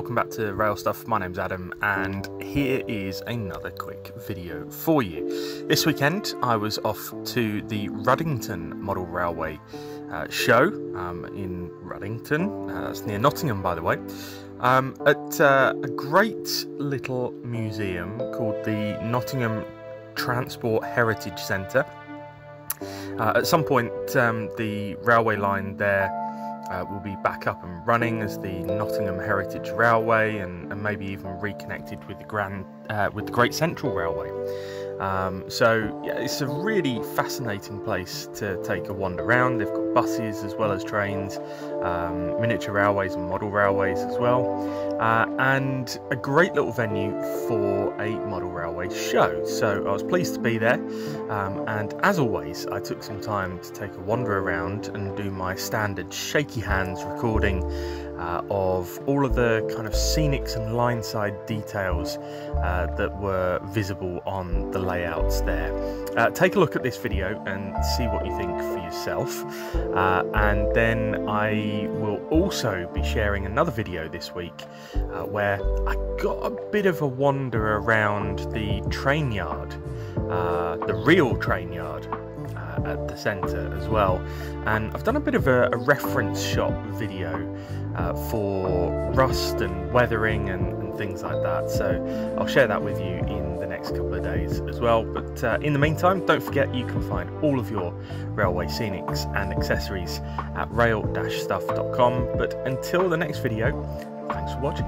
welcome back to Rail Stuff. My name's Adam, and here is another quick video for you. This weekend, I was off to the Ruddington Model Railway uh, show um, in Ruddington. Uh, that's near Nottingham, by the way. Um, at uh, a great little museum called the Nottingham Transport Heritage Centre. Uh, at some point, um, the railway line there uh, will be back up and running as the Nottingham Heritage Railway, and, and maybe even reconnected with the Grand uh, with the Great Central Railway. Um, so yeah, it's a really fascinating place to take a wander around. They've got buses as well as trains, um, miniature railways and model railways as well, uh, and a great little venue for a model railway show. So I was pleased to be there, um, and as always, I took some time to take a wander around and do my standard shaky hands recording uh, of all of the kind of scenics and lineside details uh, that were visible on the layouts there. Uh, take a look at this video and see what you think for yourself. Uh, and then I will also be sharing another video this week uh, where I got a bit of a wander around the train yard, uh, the real train yard at the centre as well. And I've done a bit of a, a reference shot video uh, for rust and weathering and, and, things like that. So I'll share that with you in the next couple of days as well. But uh, in the meantime, don't forget you can find all of your railway scenics and accessories at rail-stuff.com. But until the next video, thanks for watching.